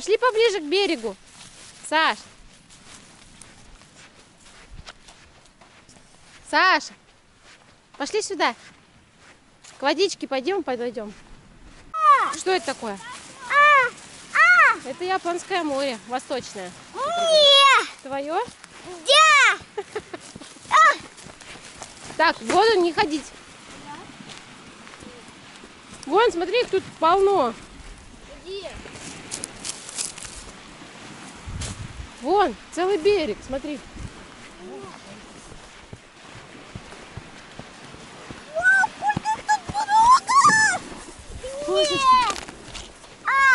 Пошли поближе к берегу. Саш. Саша, пошли сюда. К водичке пойдем, подойдем. Что это такое? Это Японское море, восточное. Твое? Да! Так, в воду не ходить. Вон, смотри, их тут полно. Вон, целый берег, смотри.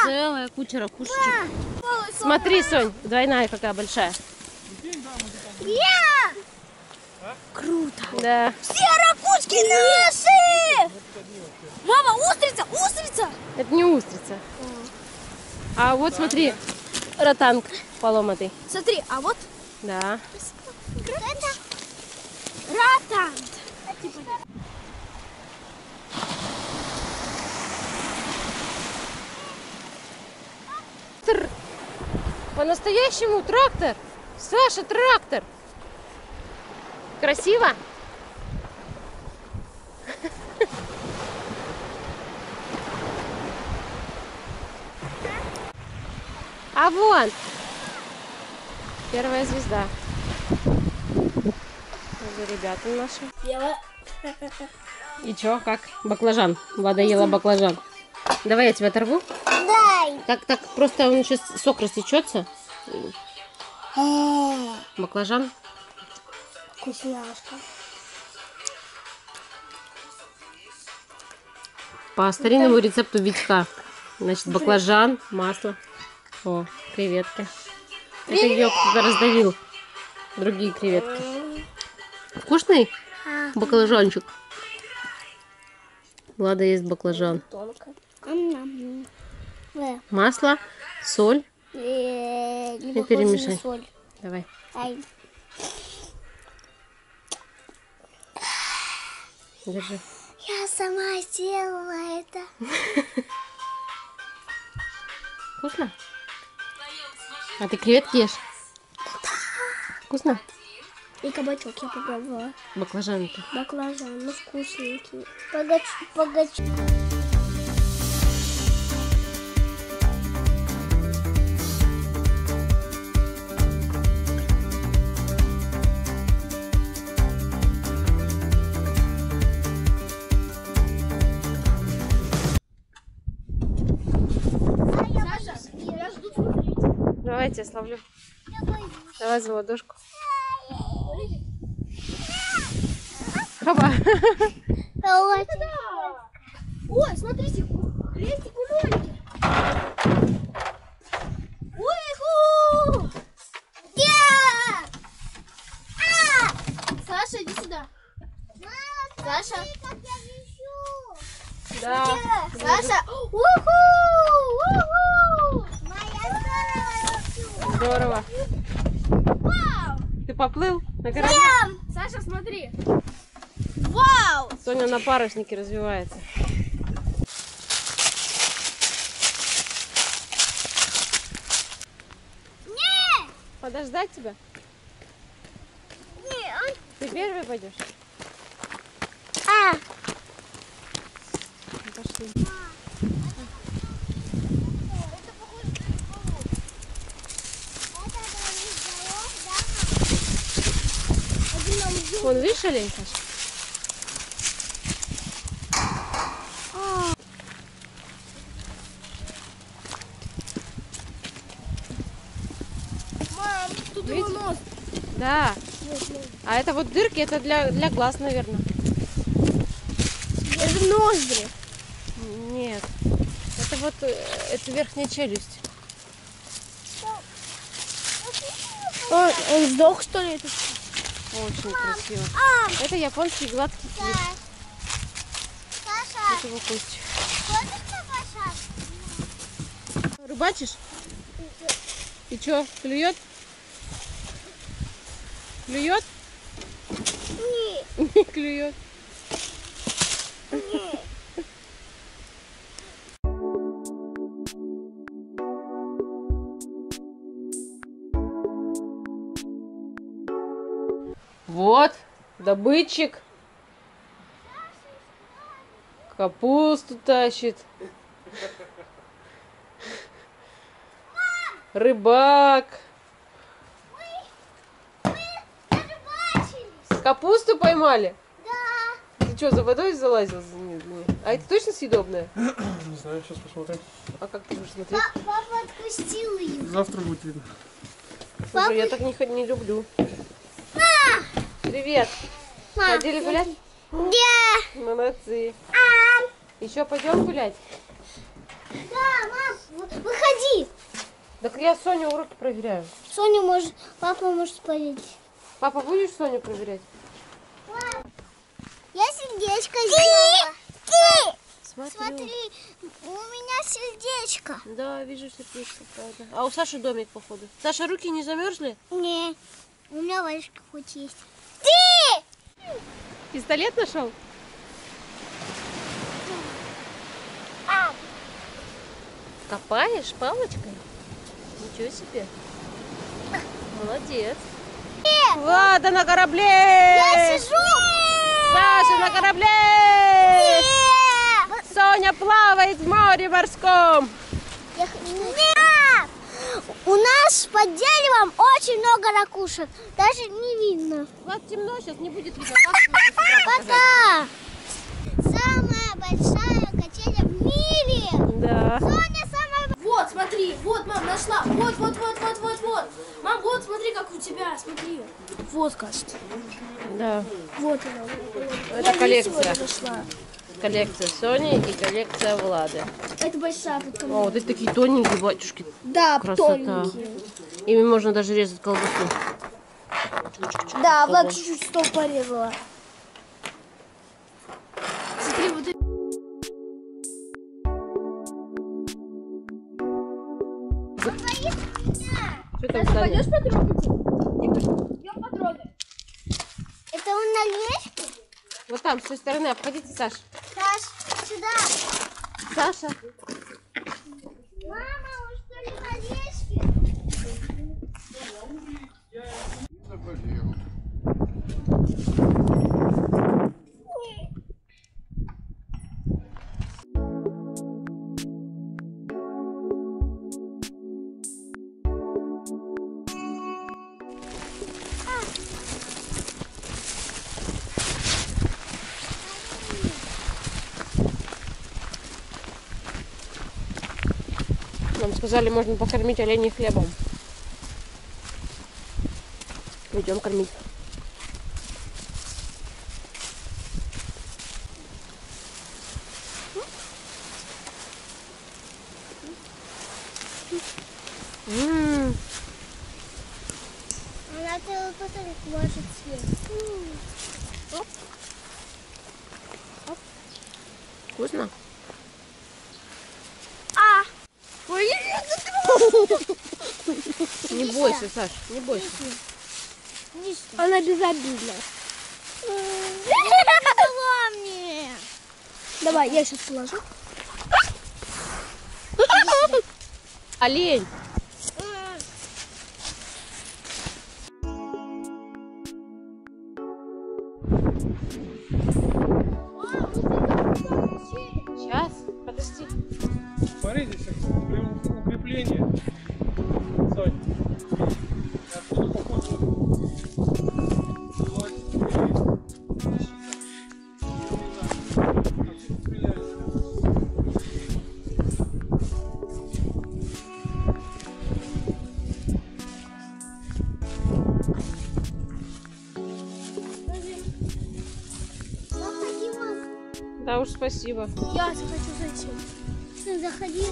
Целая куча ракушечек. Смотри, Сонь, двойная какая большая. Круто! Да. Все ракушки наши! Мама, устрица, устрица! Это не устрица. А вот смотри, ротанг поломатый. Смотри, а вот Да. это ратант. Тр. По-настоящему трактор. Саша, трактор. Красиво? А вон первая звезда. Это ребята наши. И чё, как? Баклажан. Влада ела баклажан. Давай я тебя оторву. Дай. Так, так, просто он сейчас сок растечется. Баклажан. Вкусняшка. По старинному рецепту Витька. Значит, баклажан, масло. О, креветки. Это ее кто-то раздавил. Другие креветки. Вкусный баклажанчик? Влада ест баклажан. Э, Масло, соль. э, И перемешай. Давай. Ай. Держи. Я сама сделала это. Вкусно? А ты креветки ешь? Вкусно? И кабачок я попробовала. Баклажан-то. Баклажан, ну вкусненький. Погачу. Давайте я словлю. Давай за ладошку. Хоба. Ой, смотрите, крестики-нолики. Ой, Я! Саша, иди сюда. Саша. Да. Саша. Уху! Уху! Здорово. Вау! Ты поплыл на корабле? Саша, смотри. Вау! Соня на паруснике развивается. Не! Подождать тебя? Не, он... Ты первый пойдешь? А! Ну, Пошли. Это похоже на рыболов. Это рыболов, да? Один нам взял. Вон, видишь олень, Саша? Мам, тут его нос. Да. А это вот дырки, это для, для глаз, наверное. Это ноздри. Нет. Это вот, э, это верхняя челюсть. Он, он сдох, что ли? этот? Очень красиво. А, Это японский гладкий кит. Саша, Вот его побольше? Рыбачишь? И что, клюет? Клюет? Не, Не клюет. не. Добытчик. Капусту тащит. Рыбак. Капусту поймали? Да. Ты что, за водой залазил? А это точно съедобное? Не знаю, сейчас посмотрим. А как ты будешь смотреть? Папа отпустил ее. Завтра будет видно. Слушай, я так не, не люблю. Привет. Мам, Ходили гулять? Да. Молодцы. А, Еще пойдем гулять? да, мам, вы- выходи. Так я Соню уроки проверяю. Соня может, папа может спалить. Папа, будешь Соню проверять? Я сердечко сделала. Ты, Смотрю. Смотри, у меня сердечко. Да, вижу сердечко, правда. А у Саши домик, походу. Саша, руки не замерзли? Не, у меня варежка хоть есть. Пистолет нашел? Копаешь палочкой? Ничего себе. Молодец. Влада на корабле! Я сижу! Саша на корабле! Нет! Соня плавает в море морском. Я Нет! У нас под деревом очень много ракушек. Даже не видно. Вот темно, сейчас не будет видно. Пока! Самая большая качеля в мире! Да. Соня самая... Вот, смотри, вот, мам, нашла. Вот, вот, вот, вот, вот, вот. Мам, вот, смотри, как у тебя, смотри. Вот, кажется. Да. Вот она. вот она. Это Я коллекция. нашла. Коллекция Сони и коллекция Влады. Это большая потом. О, вот эти такие тоненькие батюшки. Да, Красота. тоненькие. Ими можно даже резать колбасу. Да, Влад чуть-чуть стол порезала. Смотри, вот это. Что там Саня? потрогать? Я потрогаю. Это он на лестнице? Вот там, с той стороны, обходите, Саш. Сюда. Саша. Мама, сказали, можно покормить оленей хлебом. Идем кормить. М, Она целый потом может съесть. Вкусно? А! Не бойся, Саш, не бойся. Она безобидна. Дала мне. Давай, я сейчас положу. Олень. Уж, спасибо. Я хочу зайти. Сын, Заходи,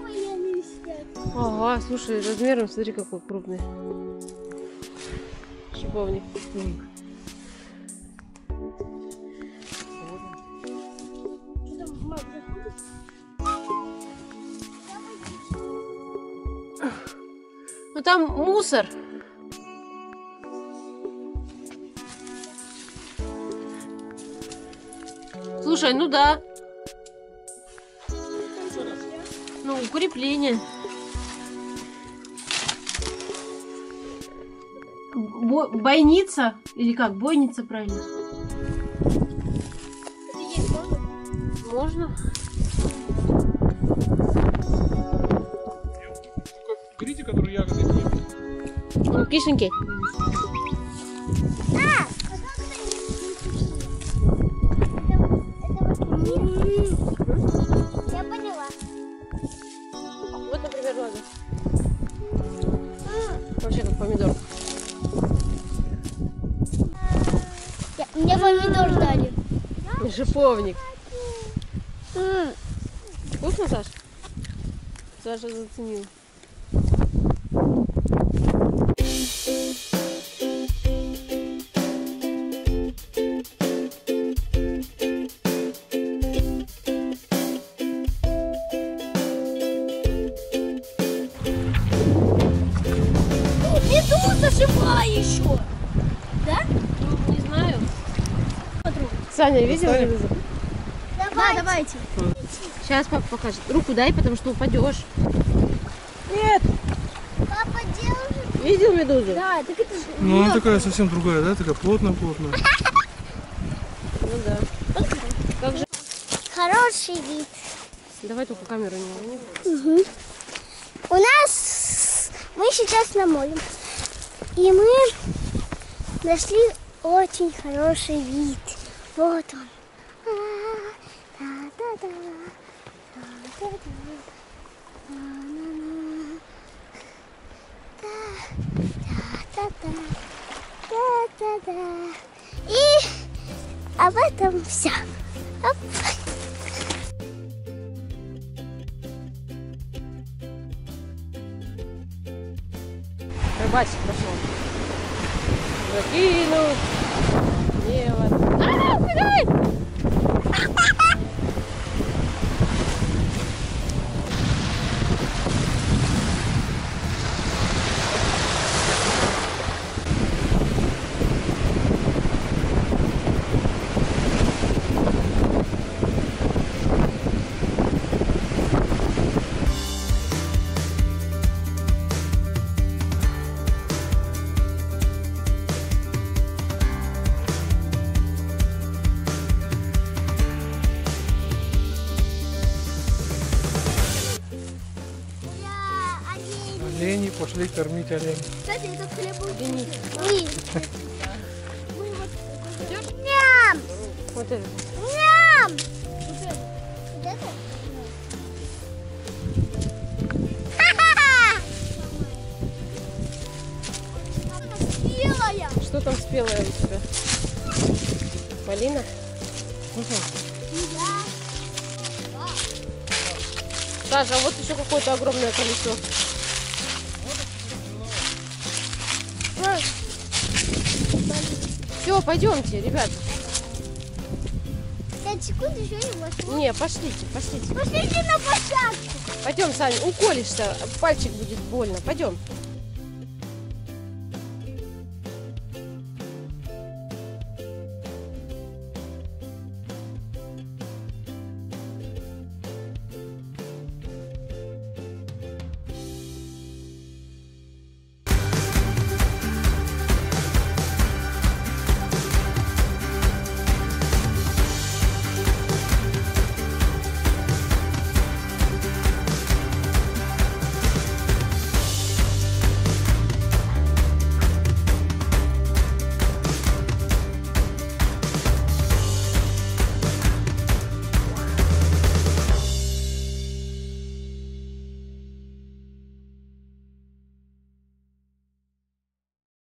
военные сидят. Ага, слушай, размером смотри какой крупный. Шиповник. Ну там мусор. да. Ну, укрепление. Бо бойница? Или как? Бойница, правильно? Можно. Берите, которые ягоды. Ну, кишеньки. Помидор. Я- Мне помидор дали. Шиповник. Вкусно, Саш? Саша заценил. Живая еще. Не знаю. Саня, видел Достанем? медузу? Давай, давайте. Сейчас папа покажет. Руку дай, потому что упадешь. Папа держит. Видел медузу? Да, так это же... Ну, она такая совсем другая, да? Такая плотная-плотная. Ну да. Как же? Хороший вид. Давай только камеру не урони. У нас... Мы сейчас на море. И мы нашли очень хороший вид. Вот он. Рыбачик пошел. Закинул. Невод. А, убегай! Пошли кормить оленей. Кстати, этот хлеб вкусный. Ням! Вот это. Ням! Вот это? Белая. Что там спелое у тебя? Малина? Слушай, Саша, а вот еще какое-то огромное колесо. Все, пойдемте, ребят. Пять секунд еще не можно. Не, пошлите, пошлите. Пошлите на площадку. Пойдем, Саня, уколешься, пальчик будет больно. Пойдем.